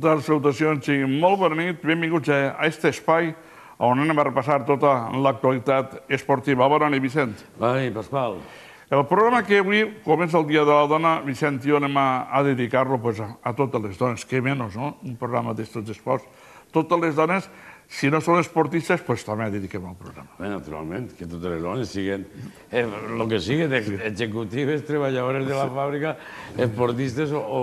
Totes les salutacions siguin molt bona nit. Benvinguts a aquest espai on anem a repassar tota l'actualitat esportiva. Bona nit, Vicent. Bona nit, Pasqual. El programa que avui comença el Dia de la Dona, Vicent i jo anem a, a dedicar-lo pues, a, a totes les dones, que menys, no? Un programa d'estos esports. Totes les dones, si no són esportistes, pues també dediquem al programa. Bé, naturalment, que totes les dones siguen eh, lo que siguen, ex- executives, treballadores de la fàbrica, esportistes o, o,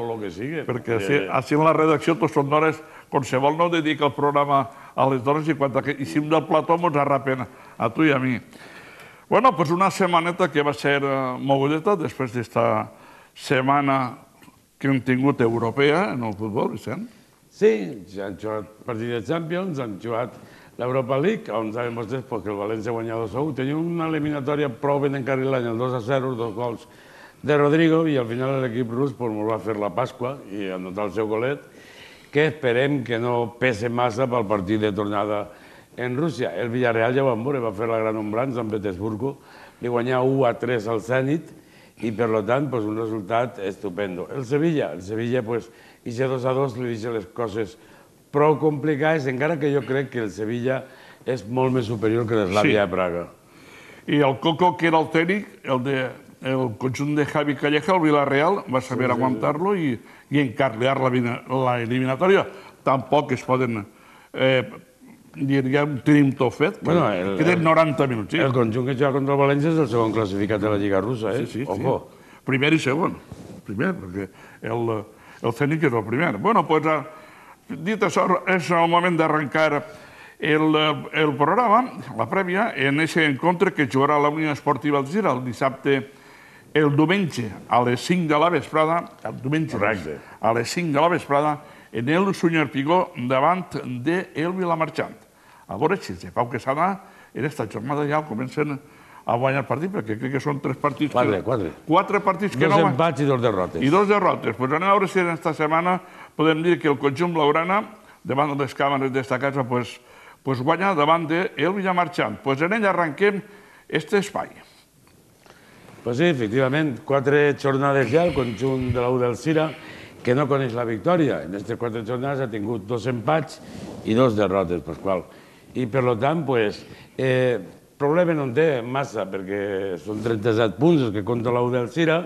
o lo que siguen. Perquè així, així en la redacció tots són dones, qualsevol no dedica el programa a les dones i, quan, si un del plató ens arrapen a tu i a mi. Bueno, pues una setmaneta que va ser eh, mogulleta després d'esta setmana que hem tingut europea en el futbol, Vicent. Sí, ja han jugat partit de Champions, han jugat l'Europa League, on s'ha demostrat pues, que el València ha guanyat 2 a 1. Tenia una eliminatòria prou ben encarrilada, el 2 a 0, dos gols de Rodrigo, i al final l'equip rus pues, ens va fer la Pasqua i anotar el seu golet, que esperem que no pese massa pel partit de tornada en Rússia. El Villarreal ja ho vam veure, va fer la gran ombranç en Petersburgo, li guanyar 1 a 3 al Zenit, i per tant, pues, un resultat estupendo. El Sevilla, el Sevilla, pues, i 2 a 2 li deixa les coses prou complicades, encara que jo crec que el Sevilla és molt més superior que l'Eslàvia Sí. de Praga. I el Coco, que era el tècnic, el, de, el conjunt de Javi Calleja, el Villarreal, va saber aguantar-lo i, i encarrilar la, la eliminatòria. Tampoc es poden eh, dir, ja ho tenim tot fet. Bueno, el- Queden el- 90 minuts, sí. El conjunt que juga contra el València és el segon classificat de la Lliga russa, eh? Sí, sí, Ojo. sí. Primer i segon. Primer, perquè el, el Zenit és el primer. Bueno, pues, eh, dit això, és el moment d'arrencar el, el programa, la prèvia, en aquest encontre que jugarà la Unió Esportiva Alzira el dissabte, el diumenge a les 5 de la vesprada, el diumenge Correcte. a les 5 de la vesprada, en el Sunyer Pigó davant de el Vilamarxant. A veure si Pau Quesada en aquesta jornada ja comencen a guanyar el partit, perquè crec que són tres partits... Quatre, que, quatre. Quatre partits que Dos no... empats i dos derrotes. I dos derrotes. Pues anem a veure si en esta setmana podem dir que el conjunt blaugrana, davant de les càmeres d'esta casa, pues, pues guanya davant de el Villamarxant. Pues en ell arrenquem este espai. Pues sí, efectivament, quatre jornades ja, el conjunt de la U del Cira, que no coneix la victòria. En aquestes quatre jornades ha tingut dos empats i dos derrotes, Pasqual. I per lo tant, pues, eh, problema no en té massa, perquè són 37 punts els que compta la U del Cira,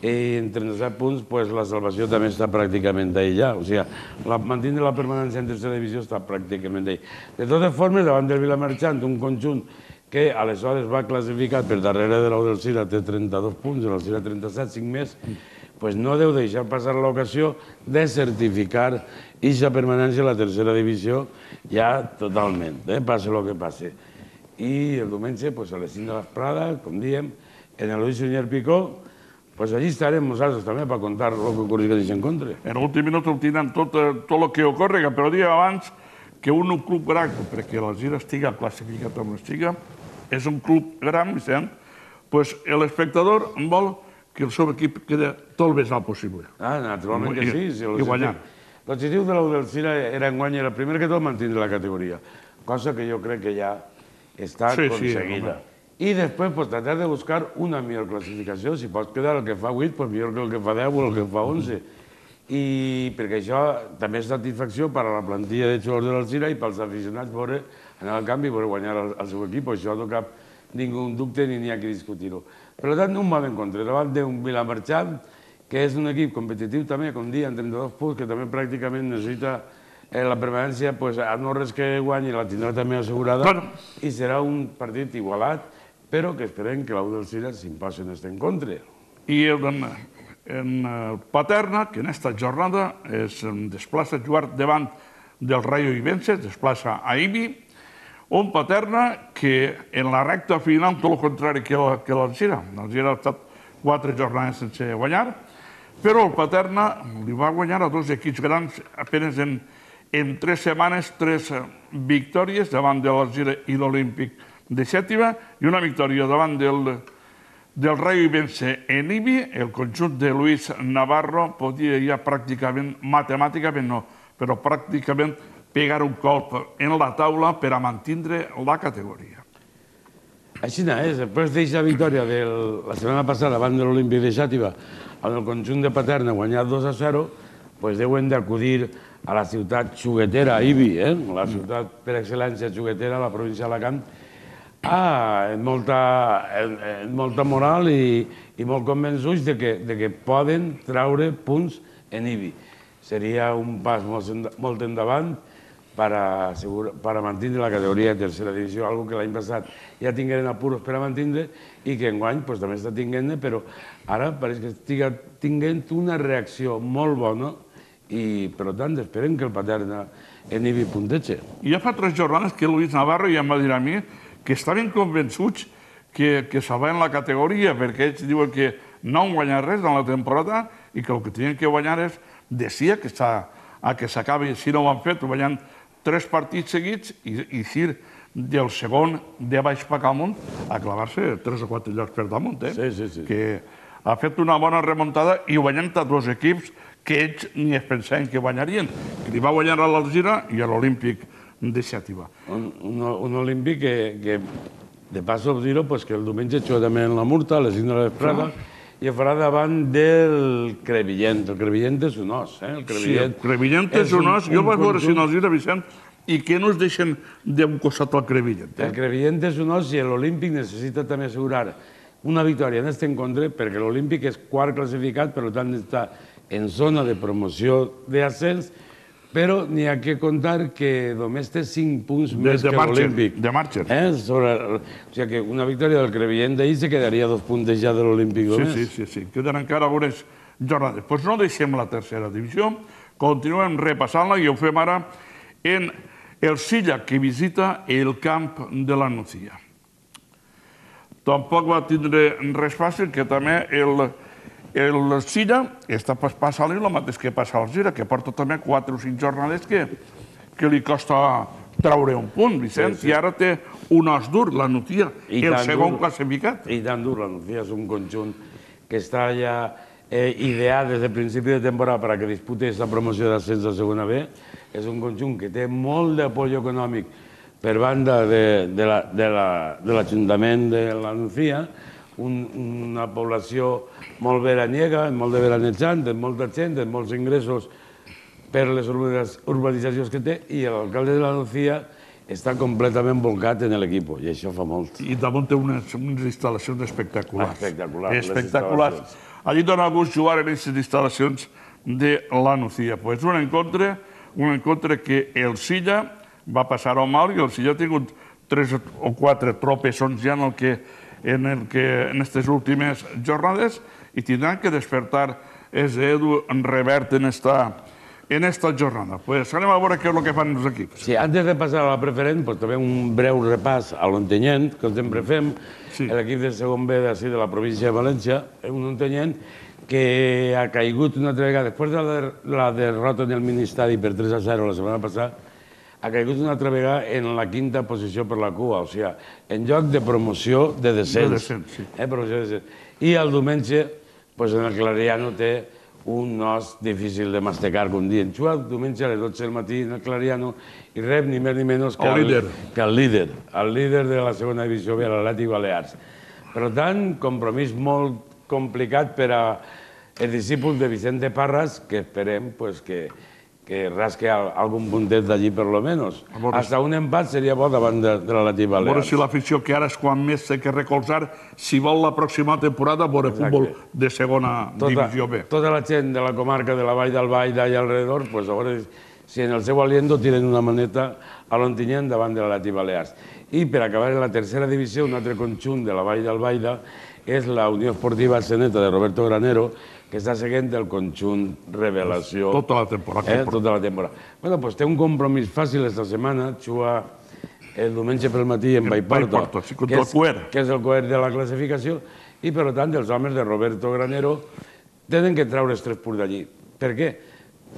i en 37 punts pues, la salvació també està pràcticament ja. O sigui, la, mantindre la permanència en tercera divisió està pràcticament d'ahir. De totes formes, davant del Vilamarxant, un conjunt que aleshores va classificat per darrere de l'U del Cira, té 32 punts, el Cira 37, 5 més, pues no deu deixar passar l'ocasió de certificar aquesta permanència a la tercera divisió ja totalment, eh? passe el que passe. I el diumenge, pues, a les 5 de la vesprada, com diem, en el Luis Sunyer Picó, pues allí estarem nosaltres també per contar el que ocorre en aquest encontre. En l'últim minut tindran tot, eh, tot el que ocorre, però dia abans que un club gran, perquè la Gira estiga classificat on estiga, és un club gran, Vicent, pues l'espectador vol que el seu equip quede tot el més alt possible. Ah, naturalment que sí. sí i guanyar. L'objectiu de l'U del Cira era en guanyar, el primer que tot mantindre la categoria, cosa que jo crec que ja està Sí, sí, aconseguida. I després pues, tratar de buscar una millor classificació. Si pots quedar el que fa 8, pues, millor que el que fa 10 o el que fa 11. I perquè això també és satisfacció per a la plantilla de jugadors de l'Alcira i pels aficionats veure, anar al canvi i veure guanyar el, el seu equip. Això no cap ningú dubte ni n'hi ha que discutir-ho. Per tant, un bon encontre davant d'un Vilamarxant, que és un equip competitiu també, com dia, amb 32 punts, que també pràcticament necessita eh, la permanència, pues, a no res que guanyi, la tindrà també assegurada, Claro. i serà un partit igualat, però que esperem que l'U del Cira s'impassi en aquest encontre. I en, en Paterna, que en esta jornada es desplaça a jugar davant del Rayo Ibense, es desplaça a Ibi, un Paterna que en la recta final, tot el contrari que la- que l'Alzira. L'Alzira ha estat quatre jornades sense guanyar, però el Paterna li va guanyar a dos equips grans apenas en, en tres setmanes, tres eh, victòries davant de l'Alzira i l'Olímpic de Xètiva i una victòria davant del, del Rayo Ibense en Ibi, el conjunt de Luis Navarro podia ja pràcticament, matemàticament no, però pràcticament pegar un colp en la taula per a mantindre la categoria. Així és, després d'aquesta victòria de la setmana passada davant de l'Olímpic de Xàtiva, amb el conjunt de Paterna guanyat 2 a 0, pues deuen d'acudir a la ciutat xuguetera, Ibi, eh? la ciutat per excel·lència xuguetera, la província d'Alacant, ah, amb molta, amb, molta moral i, i molt convençuts de que, de que poden traure punts en Ibi. Seria un pas molt, enda- molt endavant per a, per a mantenir la categoria de tercera divisió, algo que l'any passat ja tingueren apuros per a mantenir i que enguany pues, també està tinguent, però ara pareix que estiga tinguent una reacció molt bona i, per tant, esperem que el Paterna en Ibi puntege. I ja fa tres jornades que Luis Navarro ja em va dir a mi que estaven convençuts que, que salvaven la categoria perquè ells diuen que no han guanyat res en la temporada i que el que tenien que guanyar és de sí a que s'ha- a que s'acabi, si no ho han fet, guanyant tres partits seguits i, i si del segon de baix per amunt a clavar-se tres o quatre llocs per damunt. Eh? Sí, sí, sí. Que ha fet una bona remuntada i guanyant a dos equips que ells ni es pensaven que guanyarien. Que li va guanyar a l'Alzira i a l'Olímpic de Xàtiva. Un, un, un olímpic que, que de passo dir-ho, pues, que el diumenge juga també en la Murta, a les 5 de la vesprada, i ho farà davant del Crevillent. El Crevillent és un os, eh? El Sí, Crevillent, Crevillent és un os. Jo el vaig veure si els dirà Vicent i que no es deixen d'un costat al Crevillent. El Eh? Crevillent és un os i l'Olímpic necessita també assegurar una victòria en aquest encontre perquè l'Olímpic és quart classificat, per tant està en zona de promoció d'ascens, però n'hi ha que contar que només té 5 punts De, més de que l'Olímpic. de marxa. Eh? Sobre, o sigui que una victòria del Crevillent d'ahir se quedaria dos punts ja de l'Olímpic Sí, només. sí, sí, sí. Queden encara algunes jornades. Doncs pues no deixem la tercera divisió, continuem repassant-la i ho fem ara en el Silla, que visita el camp de la Nucía. Tampoc va tindre res fàcil, que també el, el Silla està pas- passant el mateix que passa al Gira, que porta també quatre o cinc jornades que, que li costa traure un punt, Vicent, Sí, sí. i ara té un os dur, la Nucía, I el segon dur. classificat. I tant dur, la Nucía és un conjunt que està ja eh, ideat des del principi de temporada per a que dispute aquesta promoció d'ascens a segona B. És un conjunt que té molt d'apoyo econòmic per banda de, de la- de la- de l'Ajuntament de, la Nucía, un, una població molt veraniega, molt de veranejant, amb molta gent, amb molts ingressos per les urbanitzacions que té, i l'alcalde de la Nucía està completament volcat en l'equip, i això fa molt. i damunt té unes, unes instal·lacions espectaculars. Espectaculars, Espectaculars. Allí dona gust jugar en aquestes instal·lacions de la Nucía. Pues un encontre, un encontre que el Silla va passar-ho mal i el Silla ha tingut tres o quatre tropessons ja en el que en el que en aquestes últimes jornades i tindran que despertar ese Edu revert en esta, en esta jornada. Pues anem a veure què és el que fan els equips. Sí, antes de passar a la preferent, pues, també un breu repàs a l'Ontenyent, que sempre fem, Sí. l'equip de segon B d'ací de la província de València, un Ontenyent que ha caigut una altra vegada, després de la, der- la derrota en el Ministeri per 3 a 0 la setmana passada, ha caigut una altra vegada en la quinta posició per la cua, o sigui, en lloc de promoció de descens. De descens, sí. Eh, promoció de descens. I el diumenge, pues, en el Clariano té un os difícil de mastecar, com dient. Juga el diumenge a les 12 del matí en el Clariano i rep ni més ni menys que El líder. que el líder, el líder de la segona divisió B, l'Atlètic Balears. Per tant, compromís molt complicat per a els discípuls de Vicente Parras, que esperem pues, que, que rasque al- algun puntet d'allí per lo menos. Veure Hasta un empat seria bo davant de, de l'Atlètic A veure Balears. si l'afició que ara és quan més té que recolzar, si vol la pròxima temporada veure futbol de segona divisió B. Tota la gent de la comarca de la Vall d'Albaida i alrededor, pues, a veure si en el seu aliento tiren una maneta a l'Ontinyent davant de l'Atlètic Balears. I per acabar en la tercera divisió, un altre conjunt de la Vall d'Albaida és la Unió Esportiva Seneta de Roberto Granero, que està seguint el conjunt Revelació. Tota la temporada. Eh, tota la temporada. Bueno, pues té un compromís fàcil esta setmana, juga el diumenge pel matí en contra que és- que és el coer de la classificació, i per tant els homes de Roberto Granero tenen que treure els tres punts d'allí. Per què?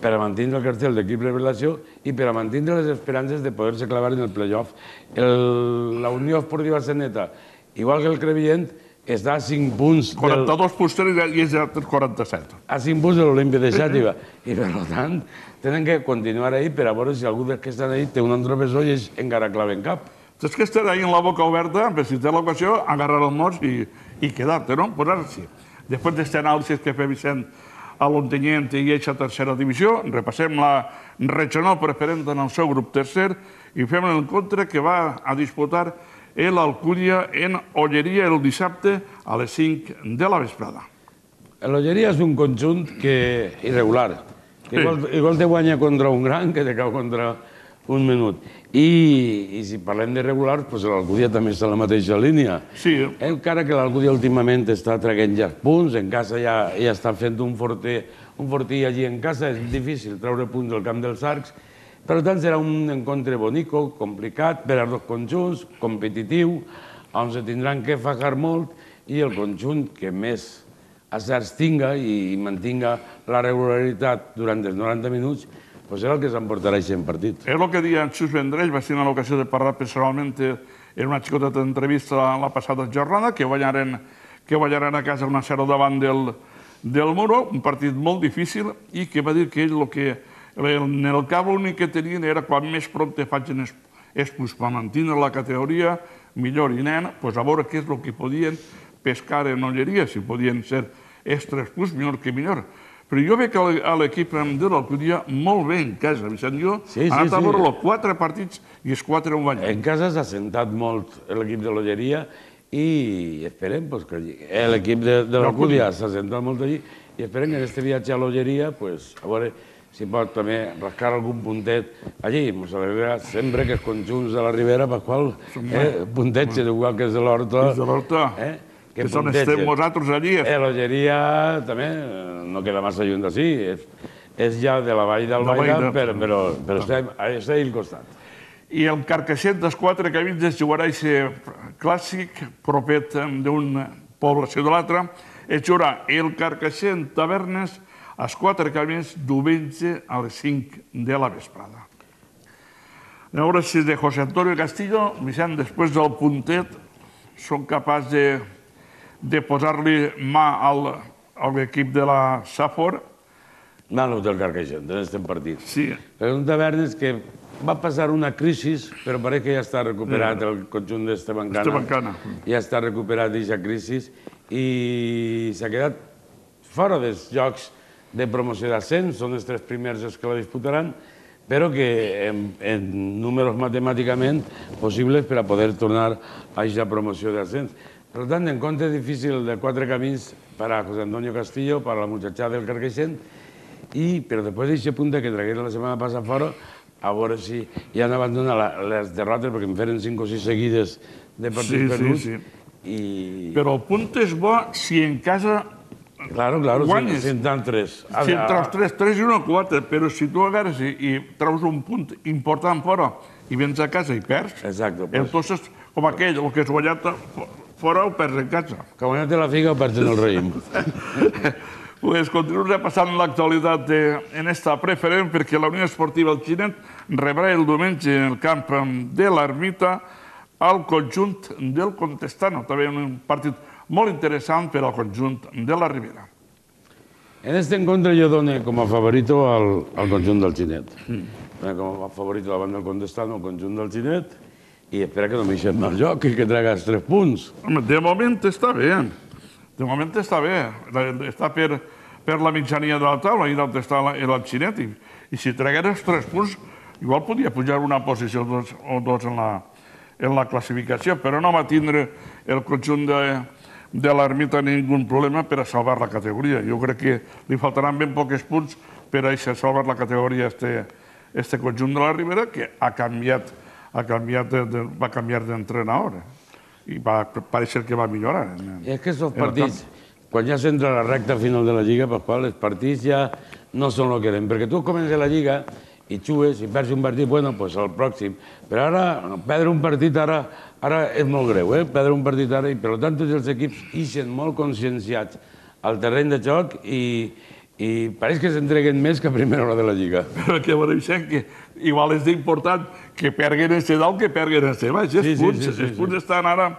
Per a mantenir el cartell d'equip revelació i per a mantenir les esperances de poder-se clavar en el playoff. El, la Unió Esportiva Seneta, igual que el Crevillent, està a 5 punts del, 42 posters i és ja 47. a 5 punts de l'Olímpia de Xàtiva. I per tant, tenen que continuar ahí per a veure si algú que estan ahí té un entropessó i és encara clave en cap. Tens que estar ahí en la boca oberta, per si té l'ocasió, agarrar el mos i, i quedar-te, no? Pues ara sí. Després d'aquesta anàlisi que fa Vicent a l'Ontinyent i eixa tercera divisió. Repassem la regional preferent en el seu grup tercer i fem l'encontre que va a disputar l'Alcúdia en Olleria el dissabte a les 5 de la vesprada. L'Olleria és un conjunt que irregular. Que igual, sí. igual te guanya contra un gran que te cau contra un minut. I, i si parlem de regulars, doncs l'Alcúdia també està en la mateixa línia. Sí. Encara que l'Alcúdia últimament està traguent ja punts, en casa ja, ja està fent un fortí, un fortí allí en casa, és difícil treure punts del camp dels arcs, per tant serà un encontre bonico, complicat per als dos conjunts, competitiu, on se tindran que fajar molt i el conjunt que més acerts tinga i mantinga la regularitat durant els 90 minuts pues serà el que s'emportarà aquest partit. És el que deia en Xus Vendrell, va tenir l'ocasió de parlar personalment en una xicoteta entrevista la passada jornada, que guanyaren, que guanyaren a casa una 0 davant del, del Muro, un partit molt difícil, i que va dir que ell el que en el cap l'únic que tenien era quan més pront te facin expus per mantenir la categoria, millor i nen, pues a veure què és el que podien pescar en olleria, si podien ser extres plus, millor que millor. Però jo veig a l'equip de l'Alcúdia molt bé en casa, Vicent. Jo sí, sí, ha anat a veure sí. quatre partits i els quatre un guanyat. En casa s'ha sentat molt l'equip de l'Olleria i esperem pues, que l'equip de, de l'Alcúdia s'ha sentat molt allí i esperem que en aquest viatge a l'Olleria, pues, a veure si pot també rascar algun puntet allí. Ens alegrarà sempre que els conjunts de la Ribera, Pasqual, eh, puntetgen igual que els de l'Horta. Els de l'Horta. Eh? que, que on estem nosaltres allí. Eh, L'Olleria també no queda massa lluny d'ací, és, és ja de la vall del Baida, de... però, però, però estem, estem al costat. I el Carcaixet dels quatre camins es jugarà aquest clàssic propet d'un població de l'altra. Es jugarà el Carcaixet Tavernes als quatre camins diumenge a les 5 de la vesprada. A veure si de José Antonio Castillo, Vicent, després del puntet, són capaç de de posar-li mà al, a l'equip de la Safor. Malo del Carcaixent, en este partit. Sí. És un Tavernes que va passar una crisi, però pareix que ja està recuperat sí. el conjunt d'Estebancana. Estebancana. Ja està recuperat d'aquesta crisi i s'ha quedat fora dels jocs de promoció d'ascens, són els tres primers els que la disputaran, però que en, en números matemàticament possibles per a poder tornar a aquesta promoció d'ascens. Per tant, encontre difícil de quatre camins per a José Antonio Castillo, per a la muchachada del Carqueixent, i, però després d'aquest punt que tragueren la setmana passada fora, a veure si ja han abandonat la, les derrotes, perquè em feren cinc o sis seguides de partits sí, perduts. Sí, sí. I... Però el punt és bo si en casa Claro, claro, guanyes. si entran tres. Si entre els tres, tres i una, quatre, però si tu agarres i, i treus un punt important fora i vens a casa i perds, Exacte, pues. entonces, com aquell, el que és guanyat fora o perds en casa. Que guanyat la figa o perds en el raïm. pues continuem repassant l'actualitat en esta preferent perquè la Unió Esportiva del Xinet rebrà el diumenge en el camp de l'Ermita al conjunt del Contestano. També un partit molt interessant per al conjunt de la Ribera. En este encuentro yo doné como favorito al, al conjunt del Xinet. Mm. Com a favorito la banda del Contestano, el conjunt del Xinet, i espera que no m'eixem el joc i que tragues tres punts. Home, de moment està bé. De moment està bé. Està per, per la mitjania de la taula i d'on està el xinet. I, si tragueres tres punts, igual podia pujar una posició dos, o dos en la, en la classificació, però no va tindre el conjunt de, de l'ermita ningú problema per a salvar la categoria. Jo crec que li faltaran ben pocs punts per a salvar la categoria este, este conjunt de la Ribera, que ha canviat ha canviat de, de, va canviar d'entrenador i va, pareix que va millorar. En, I que els partits, quan ja s'entra a la recta final de la Lliga, Pasqual, els partits ja no són el que eren, perquè tu comences la Lliga i xues, i perds un partit, bueno, pues el pròxim. Però ara, perdre un partit ara, ara és molt greu, eh? Perdre un partit ara, i per tant tots els equips ixen molt conscienciats al terreny de joc i, i pareix que s'entreguen més que a primera hora de la Lliga. Però que veurem que igual és important que perguen este dalt que perguen este baix. Els sí, punts, sí, sí, sí, els punts sí. estan ara...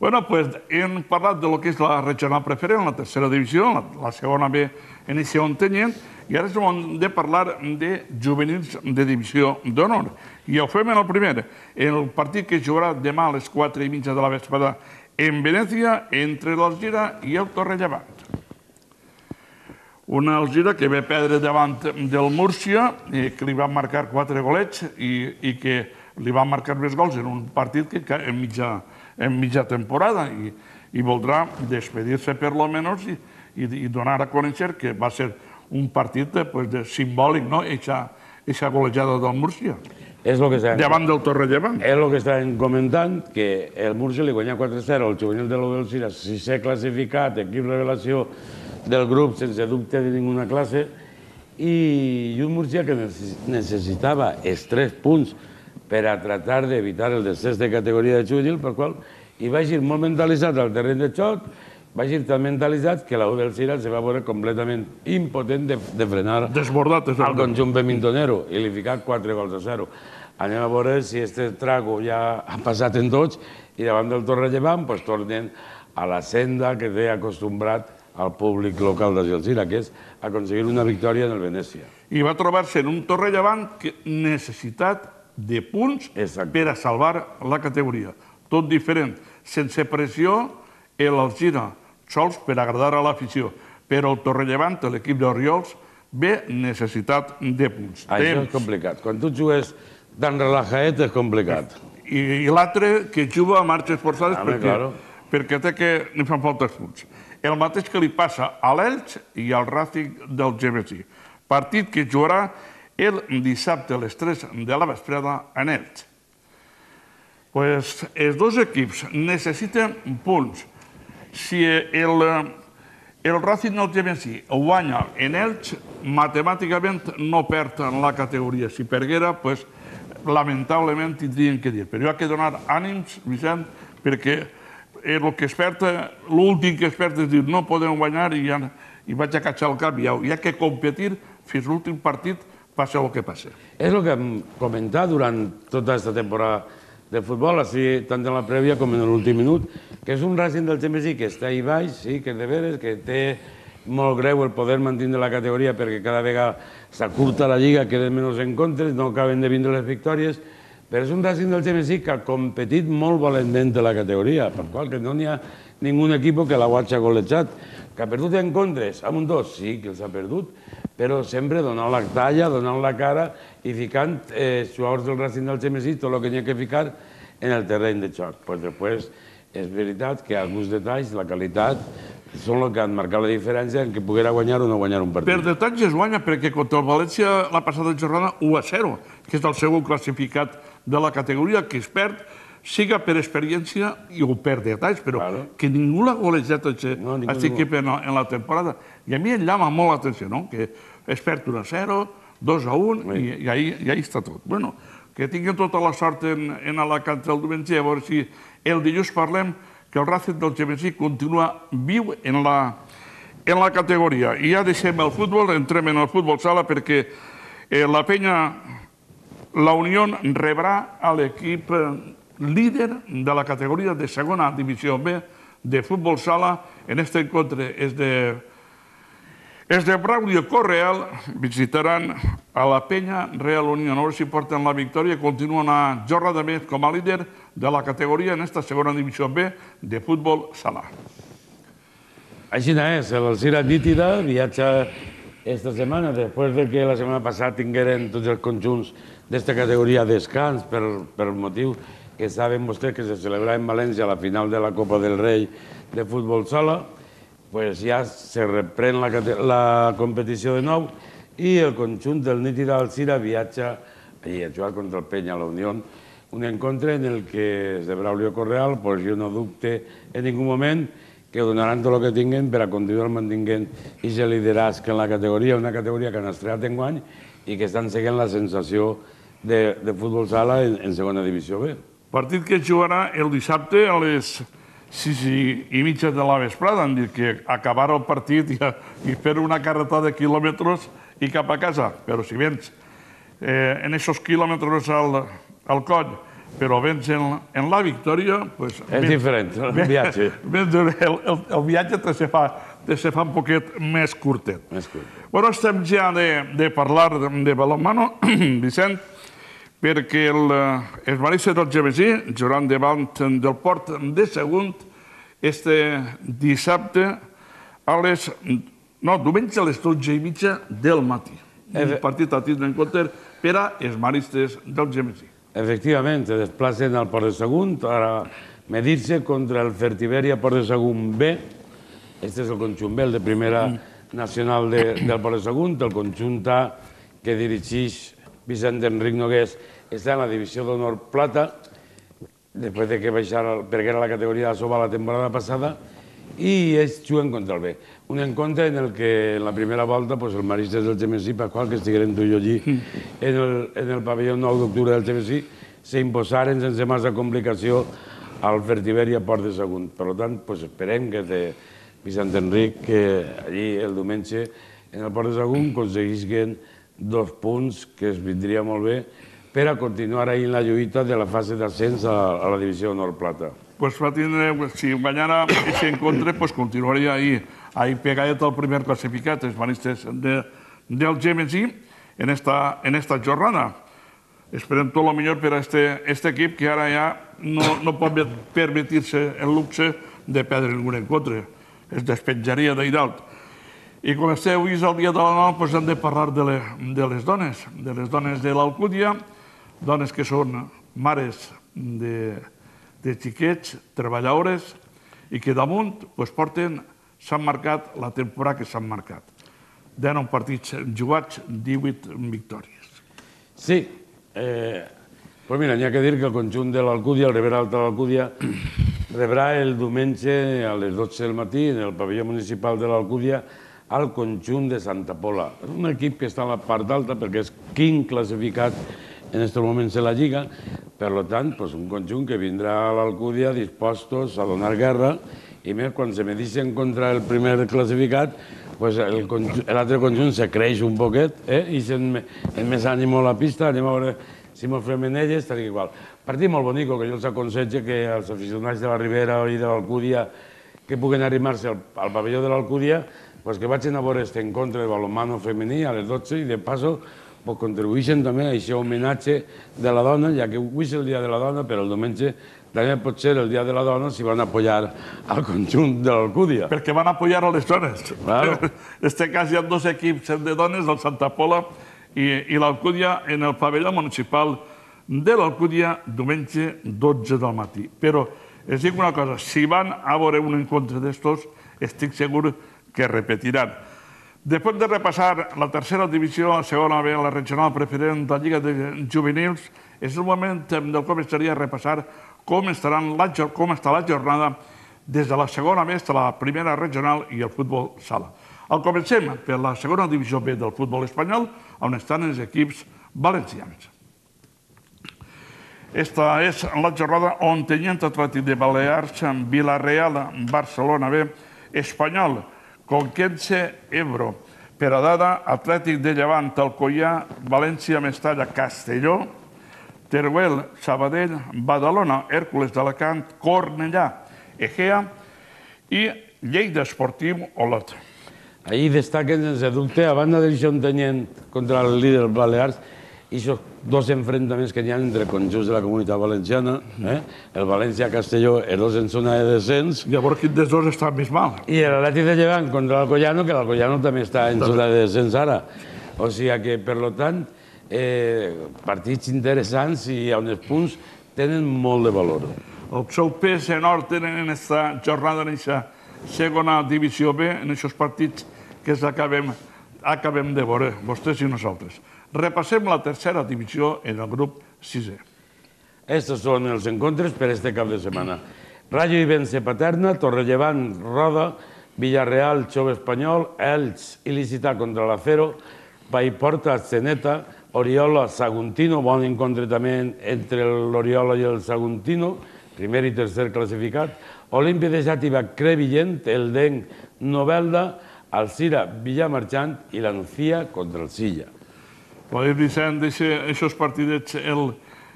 Bueno, pues hem parlat de lo que és la regional preferent, la tercera divisió, la, la segona B en aquest Ontenyent, i ara hem de parlar de juvenils de divisió d'honor. I ho fem en el primer, en el partit que jugarà demà a les 4 i mitja de la vesprada en Venècia, entre l'Algira i el Torrellevant. una Alzira que ve perdre davant del Múrcia, i que li van marcar quatre golets i, i que li van marcar més gols en un partit que en mitja, en mitja temporada i, i voldrà despedir-se per lo menos i, i, i donar a conèixer que va ser un partit pues, de simbòlic, no? Eixa, golejada del Múrcia. És el que estem... Davant del Torrellevant. És el que estàvem comentant, que el Múrcia li guanya 4-0 al juvenil de l'U del Cira, si s'ha classificat, equip revelació del grup, sense dubte de ninguna classe, i un Múrcia que necessitava els tres punts per a tratar d'evitar el descens de categoria de juvenil, per qual hi va ir molt mentalitzat al terreny de xoc, va ir tan mentalitzat que la U del Cira se va veure completament impotent de, de frenar Desbordat, al conjunt bemintonero i li ficat 4 gols a 0. Anem a veure si este trago ja ha passat en tots i davant del Torrellevant pues, tornen a la senda que té acostumbrat al públic local de Gelcira, que és aconseguir una victòria en el Venècia. I va trobar-se en un Torrellevant que necessitat de punts Exacte. per a salvar la categoria. Tot diferent, sense pressió, l'Alzira, sols per agradar a l'afició. Però el Torrellevant, l'equip d'Oriols, ve necessitat de punts. Això Temps. és complicat. Quan tu jugues tan relajaet és complicat. I, i l'altre que juga a marxes forçades Home, perquè, claro. perquè té que li fan falta els punts. El mateix que li passa a l'Elx i al Ràcing del GBC. Partit que jugarà el dissabte a les 3 de la vesprada en Elx. Pues, els dos equips necessiten punts. Si el, el Racing del GBC guanya en Elx, matemàticament no perd en la categoria. Si perguera, pues, lamentablement tindrien que dir. Però hi ha que donar ànims, Vicent, perquè el que es perd, l'últim que es perd és dir no podem guanyar i, ja, i vaig a catxar el cap i hi ha que competir fins l'últim partit, passa el que passa. És el que hem comentat durant tota aquesta temporada de futbol, així tant en la prèvia com en l'últim minut, que és un Racing del Gemesí que està ahí baix, sí, que de veres, que té molt greu el poder mantenir la categoria perquè cada vegada s'acurta la lliga, queden menys encontres, no acaben de vindre les victòries, però és un Racing del Gemesí que ha competit molt valentment de la categoria, per qual que no n'hi ha ningú equip que la guatxa golejat, que ha perdut encontres, amb un dos, sí que els ha perdut, però sempre donant la talla, donant la cara i ficant eh, jugadors del Racing del Gemesí tot el que n'hi ha que ficar en el terreny de xoc. Pues després és veritat que alguns detalls, la qualitat, són el que han marcat la diferència en que poguera guanyar o no guanyar un partit. Per detalls es guanya perquè contra el València la passada jornada 1 a 0, que és el segon classificat de la categoria que es perd, siga per experiència i o per detalls, però Claro. que ningú l'ha golejat a No, ningú, aquest equip en, la- en la temporada. I a mi em llama molt l'atenció, no? que es perd 1 a 0, 2 a 1, i, i, ahí, i ahí està tot. Bueno, que tinguin tota la sort en, en Alacant el diumenge, a veure si el dilluns parlem que el Racing del Gemesí continua viu en la, en la categoria. I ja deixem el futbol, entrem en el futbol sala perquè eh, la penya, la Unió rebrà a l'equip eh, líder de la categoria de segona divisió B de futbol sala. En este encontre és de, és de Braulio Correal, visitaran a la penya Real Unión. A veure si porten la victòria continua una jornada més com a líder de la categoria en esta segona divisió B de futbol sala. Així és, l'Alcira nítida viatja esta setmana, després de que la setmana passada tingueren tots els conjunts d'esta categoria descans per, per motiu que saben vostès que se celebra en València la final de la Copa del Rei de futbol sala, pues ja se reprèn la, la competició de nou i el conjunt del Nítida Alcira viatja allí a jugar contra el Penya la Unió, un encontre en el que de Braulio Correal, pues jo no dubte en ningú moment que donaran tot el que tinguen per a continuar mantinguent i se lideratge en la categoria, una categoria que han estrenat en guany i que estan seguint la sensació de, de futbol sala en, en segona divisió B. Partit que jugarà el dissabte a les 6 i, i mitja de la vesprada. Han dit que acabar el partit i, i fer una carretada de quilòmetres i cap a casa. Però si vens eh, en aquests quilòmetres al, al coll, però vens en, en la victòria, pues, És diferent, el viatge. Vens, el, el, el viatge te se, fa, te se fa un poquet més curtet. Més curt. Bueno, estem ja de, de parlar de, de balonmano, Vicent, perquè el, eh, els maristes del GBC jugaran davant del port de segon este dissabte a les No, diumenge a les 12 i mitja del matí. Un partit a tindre en compte per a els maristes del Gemesí. Efectivament, se desplacen al Port de Sagunt a medir-se contra el Fertiberia Port de Sagunt B. Este és el conjunt B, el de primera nacional de, del Port de Sagunt, el conjunt A que dirigeix Vicent Enric Nogués està en la divisió d'honor plata, després de que baixara, perquè era la categoria de soba la temporada passada, i ells juguen contra el B. Un encontre en el que en la primera volta pues, el Maristes del Gemesí, Pasqual, que estigueren tu i jo allí, en el, en el pavelló 9 d'octubre del Gemesí, s'imposaren sense massa complicació al Fertiberia Port de Sagunt. Per tant, pues, esperem que de Vicent Enric, que allí el diumenge en el Port de Sagunt aconseguisquen dos punts que es vindria molt bé per a continuar ahir en la lluita de la fase d'ascens a, a la divisió Nord Plata. Pues va tindre, si guanyara aquest encontre, pues continuaria ahí, ahí pegadet el primer classificat, els manistes de, del Gemesí, en esta, en esta jornada. Esperem tot el millor per a este, este equip que ara ja no, no pot permetir-se el luxe de perdre algun encontre. Es despenjaria d'ahir dalt. I com esteu vist el dia de la nova, doncs hem de parlar de, le, de les dones, de les dones de l'Alcúdia, dones que són mares de, de xiquets, treballadores, i que damunt doncs, porten, s'han marcat la temporada que s'han marcat. 19 partits jugats, 18 victòries. Sí, eh, pues mira, n'hi ha que dir que el conjunt de l'Alcúdia, el Ribera Alta de l'Alcúdia, rebrà el diumenge a les 12 del matí en el pavelló municipal de l'Alcúdia al conjunt de Santa Pola. És un equip que està a la part alta perquè és quin classificat en aquests moments de la Lliga, per tant, pues, un conjunt que vindrà a l'Alcúdia dispostos a donar guerra i més quan se medicen contra el primer classificat, pues l'altre conjunt se creix un poquet eh? i sent més ànim a la pista, anem a veure si mos fem en elles, tal igual. Partit molt bonic, que jo els aconsello que els aficionats de la Ribera i de l'Alcúdia que puguen arrimar-se al, al pavelló de l'Alcúdia, pues que vagin a veure este encontre de balonmano femení a les 12 i de passo pues, contribueixen també a aquest homenatge de la dona, ja que avui és el dia de la dona, però el diumenge també pot ser el dia de la dona si van apoyar al conjunt de l'Alcúdia. Perquè van apoyar a les dones. Claro. En este cas hi ha dos equips de dones, el Santa Pola i, i l'Alcúdia, en el pavelló municipal de l'Alcúdia, diumenge 12 del matí. Però els dic una cosa, si van a veure un encontre d'estos, estic segur que repetiran. Després de repassar la tercera divisió, la segona B, la regional preferent de la Lliga de Juvenils, és el moment del com estaria repassar com, estaran la, com està la jornada des de la segona fins a la primera regional i el futbol sala. El comencem per la segona divisió B del futbol espanyol, on estan els equips valencians. Esta és la jornada on tenien Atlètic de Balears, Villarreal, Barcelona B, Espanyol, Conquense, Ebro, Peradada, Atlètic de Llevant, Alcoià, València, Mestalla, Castelló, Teruel, Sabadell, Badalona, Hèrcules d'Alacant, Cornellà, Egea i Lleida Esportiu Olot. Ahir destaquen sense dubte, a banda del Xontenyent contra el líder Balears, i aquests dos enfrontaments que hi ha entre conjunts de la comunitat valenciana, eh? el València-Castelló, els dos en zona de descens, Llavors, quin dels dos està més mal? i l'Atlètic de Llevant contra l'Alcoyano, que l'Alcoyano també està en zona de descens ara. O sigui que, per tant, eh, partits interessants i on els punts tenen molt de valor. El seu pes enorme tenen en aquesta jornada, en aquesta segona divisió B, en aquests partits que acabem, acabem de veure, vostès i nosaltres. Repassem la tercera divisió en el grup 6è. Estos són els encontres per este cap de setmana. Rayo i Vence Paterna, Torrellevant, Roda, Villarreal, Xove Espanyol, Elx, Il·licità contra l'Acero, Paiporta, Zeneta, Oriola, Saguntino, bon encontre també entre l'Oriola i el Saguntino, primer i tercer classificat, Olímpia de Xàtiva, Crevillent, el Denc, Novelda, Alcira, Villamarchant i la Nucía contra el Silla. Dir, Vicent, aquests partidets, el,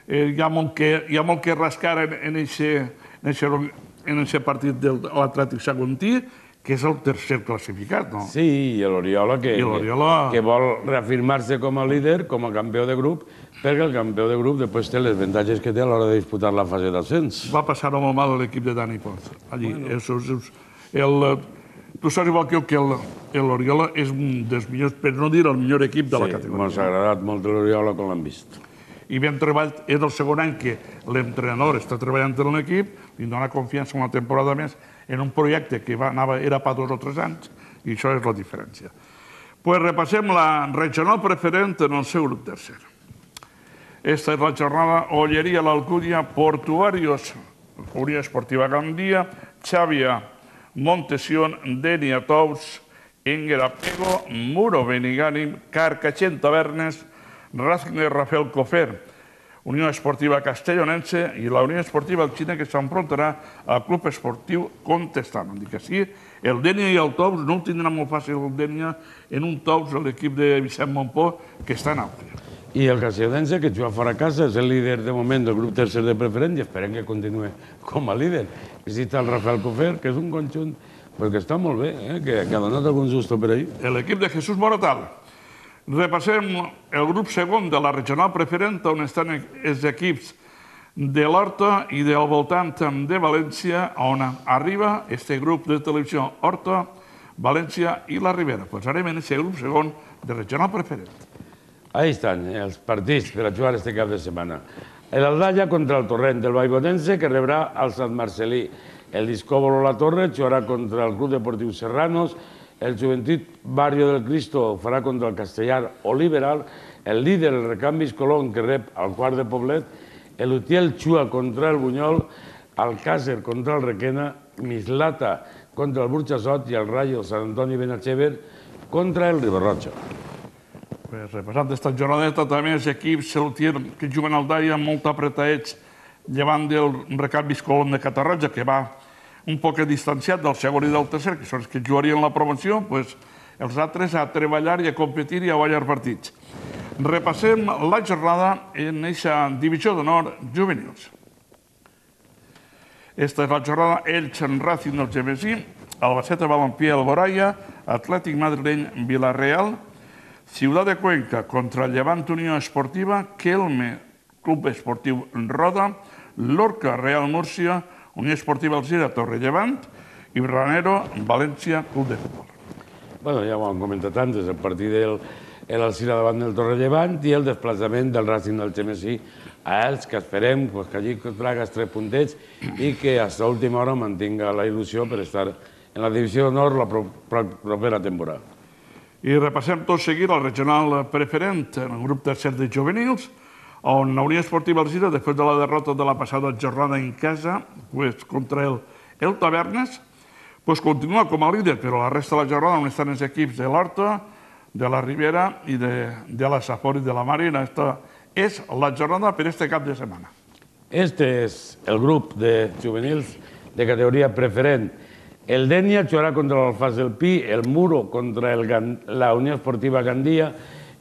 eh, hi, ha molt que, hi ha molt que rascar en, en, eixe, en, eixe, en eixe partit de l'Atlètic Saguntí, que és el tercer classificat, no? Sí, i l'Oriola que, que vol reafirmar-se com a líder, com a campió de grup, perquè el campió de grup després té les avantatges que té a l'hora de disputar la fase d'ascens. Va passar molt mal l'equip de Dani Pons. Allí, bueno. els, els, el, Tu saps igual que jo que el- l'Oriola és un dels millors, per no dir el millor equip de la Sí, categoria. Ens ha agradat molt l'Oriola quan l'hem vist. I ben treballat, és el segon any que l'entrenador està treballant en l'equip, li dona confiança una temporada més en un projecte que va, anava, era per dos o tres anys, i això és la diferència. Pues repassem la regional preferent en el seu grup tercer. Esta és la jornada Olleria, l'Alcúdia, Portuarios, Unió Esportiva Gandia, Xàbia, Montesión, Denia Tous, Enguera Pego, Muro Benigànim, Carcaixent Tavernes, Racing Rafael Cofer, Unió Esportiva Castellonense i la Unió Esportiva Alxina que s'enfrontarà al Club Esportiu Contestant. Dic que sí, el Dènia i el Tous no ho tindrà molt fàcil el Dènia en un Tous, l'equip de Vicent Montpó, que està en Àustria. I el Castellonense, que juga fora casa, és el líder de moment del grup tercer de preferent i esperem que continuï com a líder. Visita el Rafael Cofer, que és un conjunt pues, que està molt bé, eh? que, que ha donat algun susto per ahir. L'equip de Jesús Moratal. Repassem el grup segon de la regional preferent, on estan els equips de l'Horta i del voltant de València, on arriba este grup de televisió Horta, València i la Ribera. Pues en aquest grup segon de regional preferent. Ahí estan eh, els partits per a jugar este cap de setmana. El Aldalla contra el Torrent, el Baibonense, que rebrà el Sant Marcelí. El Discòbolo La Torre jugarà contra el Club Deportiu Serranos. El Juventut Barrio del Cristo farà contra el Castellar o Liberal. El líder, el Recanvis Colón, que rep al quart de Poblet. El Utiel Xua contra el Bunyol. Alcàcer contra el Requena. Mislata contra el Burxassot i el Rayo Sant Antoni Benachever contra el Ribarroja. Pues, repassant aquesta jornadeta, també els equips Celtier que juguen al Daia molt apretadets llevant del recanvis Colom de Catarroja, que va un poc distanciat del segon i del tercer, que són els que jugarien la promoció, pues, els altres a treballar i a competir i a guanyar partits. Repassem la jornada en aquesta divisió d'honor juvenils. Esta és la jornada Elx en Racing del Gemesí, Albacete Balompié Alboraya, Atlètic Madrileny Villarreal, Ciutat de Cuenca contra Llevant Unió Esportiva, Kelme Club Esportiu Roda, Lorca Real Múrcia, Unió Esportiva Alzira Torre Llevant i Ranero València Club de Futbol. Bueno, ja ho hem comentat antes, el partit del el Alcira davant del Torrellevant i el desplaçament del Racing del Gemesí a ells, que esperem pues, que allí tragues tres puntets i que a última hora mantinga la il·lusió per estar en la divisió d'honor la pro pro propera temporada. I repassem tot seguit el regional preferent en el grup tercer de juvenils, on la Unió Esportiva Alzira, després de la derrota de la passada jornada en casa pues, contra el, el Tavernes, pues, continua com a líder, però la resta de la jornada on estan els equips de l'Horta, de la Ribera i de, de la Safor i de la Marina. Esta és la jornada per este cap de setmana. Este és el grup de juvenils de categoria preferent. El Denia jugarà contra l'Alfàs del Pi, el Muro contra el Gan la Unió Esportiva Gandia,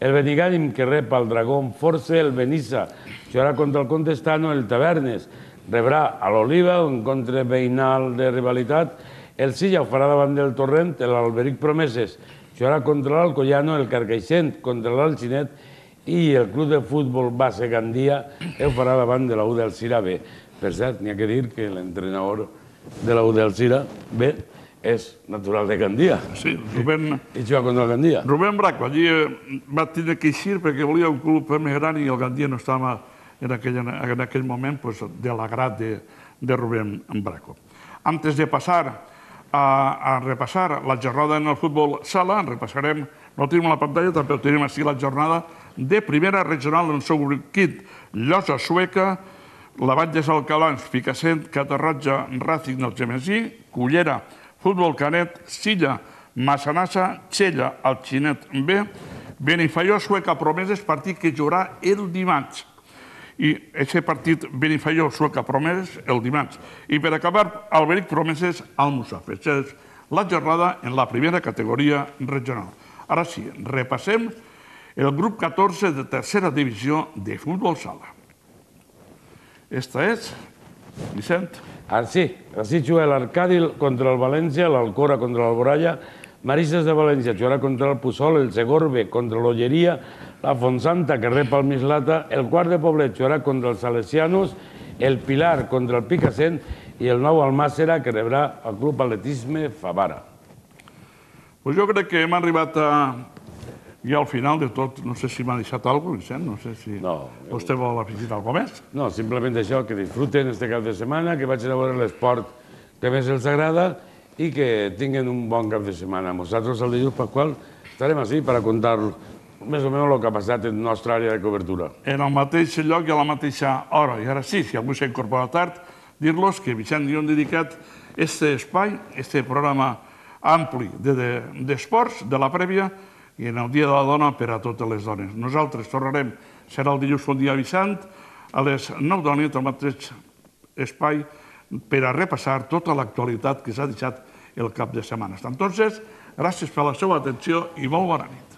el Benigànim que rep el Dragón Force, el Benissa jugarà contra el Contestano, el Tavernes rebrà a l'Oliva, un contra veïnal de rivalitat, el Silla ho farà davant del Torrent, l'Alberic Promeses jugarà contra l'Alcoyano, el Carcaixent contra l'Alcinet i el Club de Futbol Base Gandia ho farà davant de la U del Cira B. Per cert, n'hi ha que dir que l'entrenador de la U del Cira B és natural de Gandia Sí, Rubén, i juga contra el Gandia. Rubén Braco, allí eh, va tenir que eixir perquè volia un club més gran i el Gandia no estava en aquell, en aquell moment pues, de l'agrat de, de Rubén Braco. Antes de passar a, a repassar la jornada en el futbol sala, repassarem, no tenim la pantalla, també tenim així la jornada de primera regional en seu kit Llosa Sueca, la Batlles Alcalans, Picassent, Catarroja, Ràcing del Gemesí, Cullera, Futbol Canet, Silla, Massanassa, Xella, Alxinet B, Benifaió, Sueca, Promeses, partit que jugarà el dimarts. I aquest partit Benifaió, Sueca, Promeses, el dimarts. I per acabar, Alberic Promeses, al Musaf. Aquesta és la jornada en la primera categoria regional. Ara sí, repassem el grup 14 de tercera divisió de futbol sala. Esta és, Vicent, Ara sí, així juga l'Arcadi contra el València, l'Alcora contra l'Alboralla, Marises de València jugarà contra el Puçol, el Segorbe contra l'Olleria, la Fonsanta que rep el Mislata, el Quart de Poblet jugarà contra els Salesianos, el Pilar contra el Picassent i el nou Almàcera que rebrà el Club Atletisme Favara. Pues jo crec que hem arribat a, ja al final de tot. No sé si m'ha deixat alguna cosa, Vicent, no sé si No. vostè vol afegir alguna més. No, simplement això, que disfruten este cap de setmana, que vagin a veure l'esport que més els agrada i que tinguin un bon cap de setmana. Nosaltres, el dilluns Pasqual, estarem així per a contar més o menys el que ha passat en la nostra àrea de cobertura. En el mateix lloc i a la mateixa hora. I ara sí, si algú s'ha incorporat tard, dir-los que Vicent i jo hem dedicat este espai, este programa ampli d'esports, de, de, de la prèvia, i en el Dia de la Dona per a totes les dones. Nosaltres tornarem, serà el dilluns bon dia avisant, a les 9 de la nit mateix espai per a repassar tota l'actualitat que s'ha deixat el cap de setmana. Entonces, gràcies per la seva atenció i molt bona nit.